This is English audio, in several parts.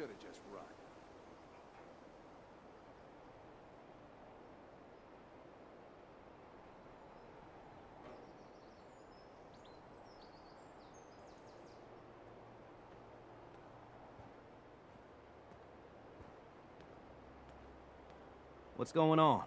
Should've just run. What's going on?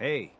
Hey.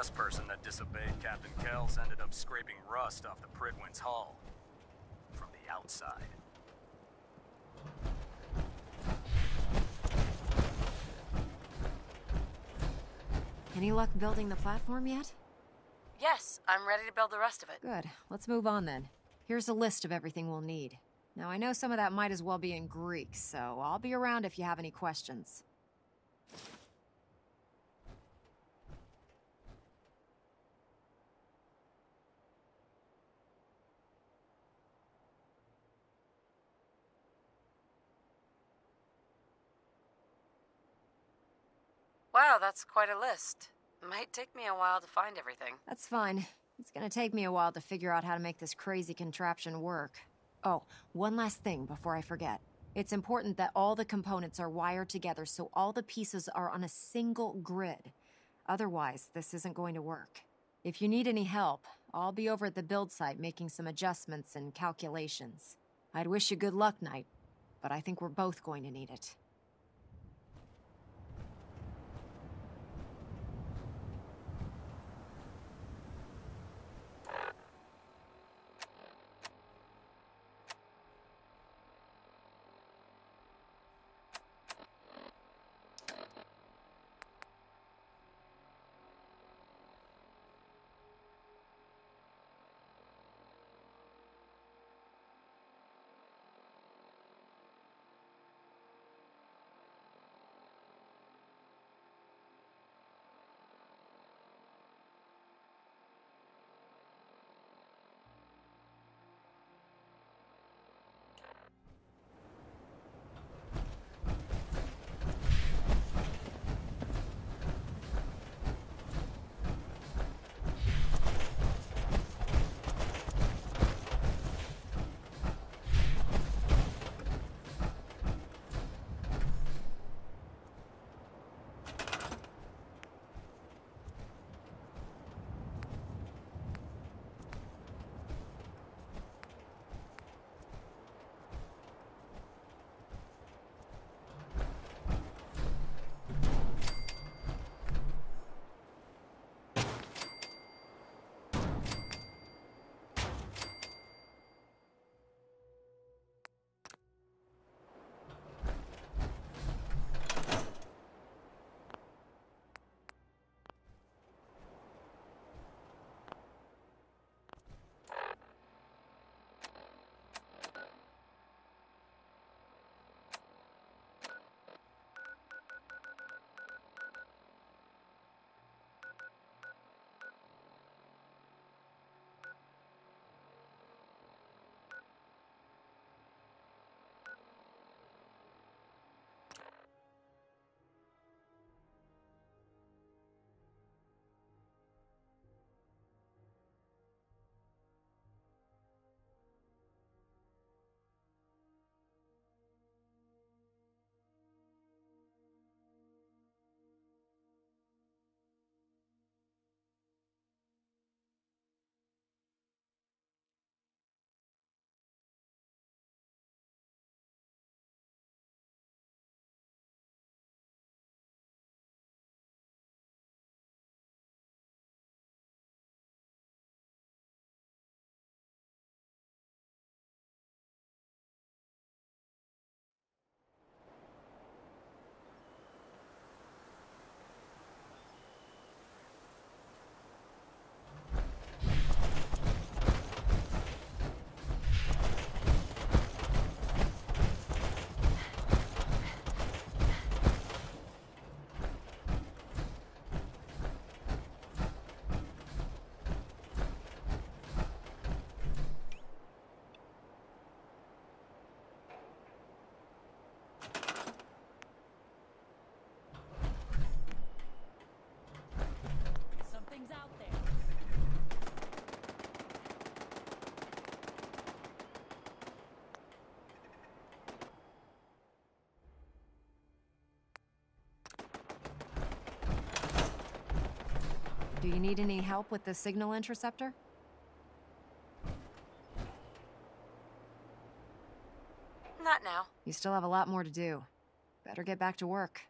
Last person that disobeyed Captain Kells ended up scraping rust off the Prydwen's hull. From the outside. Any luck building the platform yet? Yes, I'm ready to build the rest of it. Good. Let's move on then. Here's a list of everything we'll need. Now, I know some of that might as well be in Greek, so I'll be around if you have any questions. Wow, that's quite a list. Might take me a while to find everything. That's fine. It's gonna take me a while to figure out how to make this crazy contraption work. Oh, one last thing before I forget. It's important that all the components are wired together so all the pieces are on a single grid. Otherwise, this isn't going to work. If you need any help, I'll be over at the build site making some adjustments and calculations. I'd wish you good luck, Knight, but I think we're both going to need it. Do you need any help with the signal interceptor? Not now. You still have a lot more to do. Better get back to work.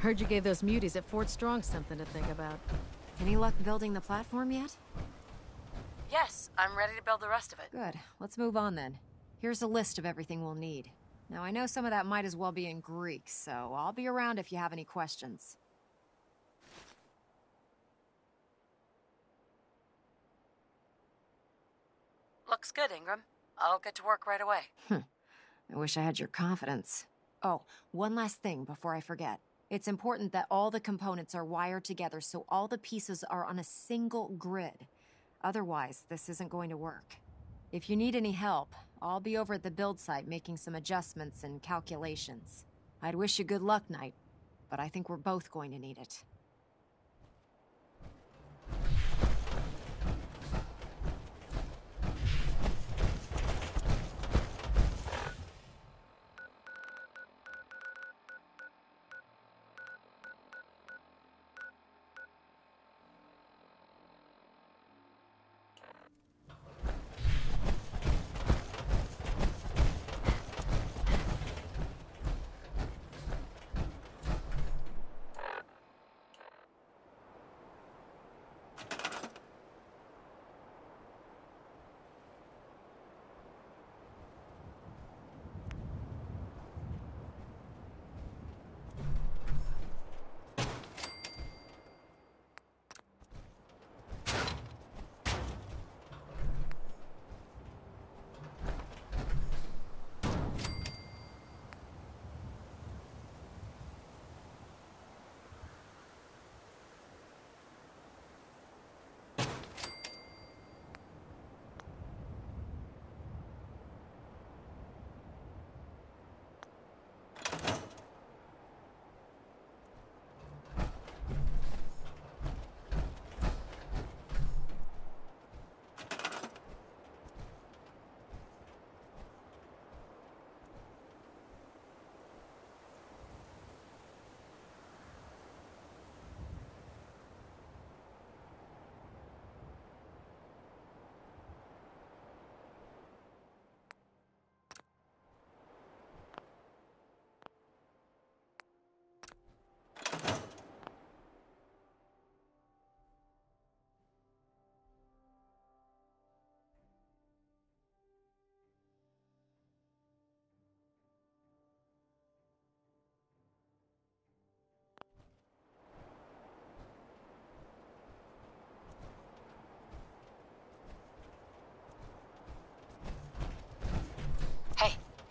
Heard you gave those muties at Fort Strong something to think about. Any luck building the platform yet? Yes, I'm ready to build the rest of it. Good. Let's move on then. Here's a list of everything we'll need. Now, I know some of that might as well be in Greek, so I'll be around if you have any questions. Looks good, Ingram. I'll get to work right away. Hmm. I wish I had your confidence. Oh, one last thing before I forget. It's important that all the components are wired together so all the pieces are on a single grid. Otherwise, this isn't going to work. If you need any help, I'll be over at the build site making some adjustments and calculations. I'd wish you good luck, Knight, but I think we're both going to need it.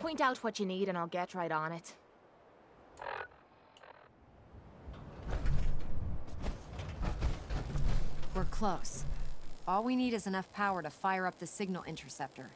Point out what you need and I'll get right on it. We're close. All we need is enough power to fire up the signal interceptor.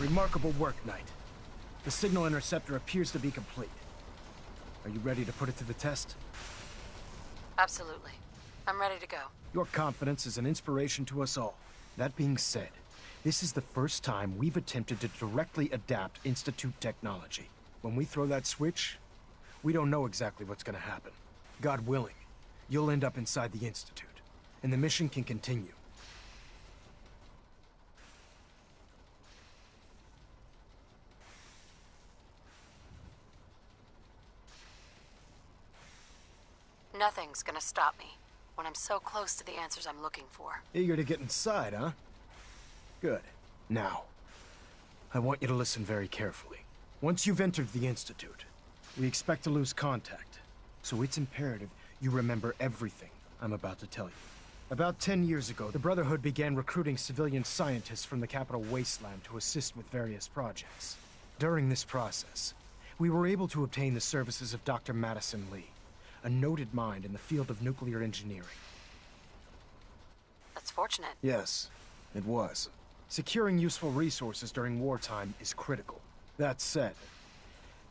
Remarkable work, Knight. The signal interceptor appears to be complete. Are you ready to put it to the test? Absolutely. I'm ready to go. Your confidence is an inspiration to us all. That being said, this is the first time we've attempted to directly adapt Institute technology. When we throw that switch, we don't know exactly what's gonna happen. God willing, you'll end up inside the Institute, and the mission can continue. Nothing's gonna stop me when I'm so close to the answers I'm looking for. Eager to get inside, huh? Good. Now, I want you to listen very carefully. Once you've entered the Institute, we expect to lose contact. So it's imperative you remember everything I'm about to tell you. About 10 years ago, the Brotherhood began recruiting civilian scientists from the capital wasteland to assist with various projects. During this process, we were able to obtain the services of Dr. Madison Li, a noted mind in the field of nuclear engineering. That's fortunate. Yes, it was. Securing useful resources during wartime is critical. That said,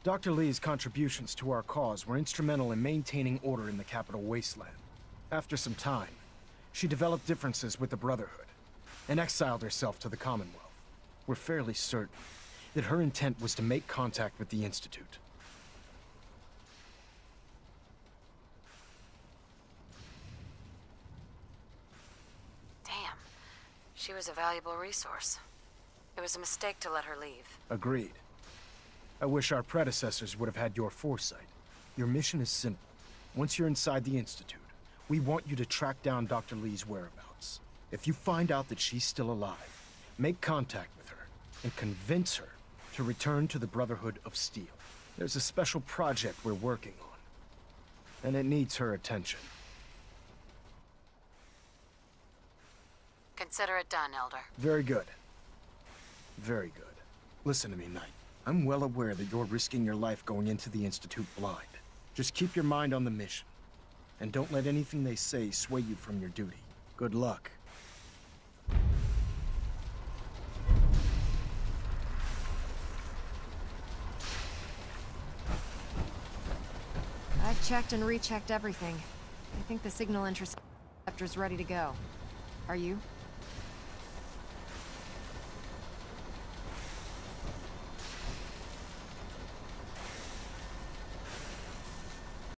Dr. Li's contributions to our cause were instrumental in maintaining order in the capital wasteland. After some time, she developed differences with the Brotherhood and exiled herself to the Commonwealth. We're fairly certain that her intent was to make contact with the Institute. She was a valuable resource. It was a mistake to let her leave. Agreed. I wish our predecessors would have had your foresight. Your mission is simple. Once you're inside the Institute, we want you to track down Dr. Li's whereabouts. If you find out that she's still alive, make contact with her and convince her to return to the Brotherhood of Steel. There's a special project we're working on, and it needs her attention. Consider it done, Elder. Very good. Very good. Listen to me, Knight. I'm well aware that you're risking your life going into the Institute blind. Just keep your mind on the mission. And don't let anything they say sway you from your duty. Good luck. I've checked and rechecked everything. I think the signal interceptor's ready to go. Are you?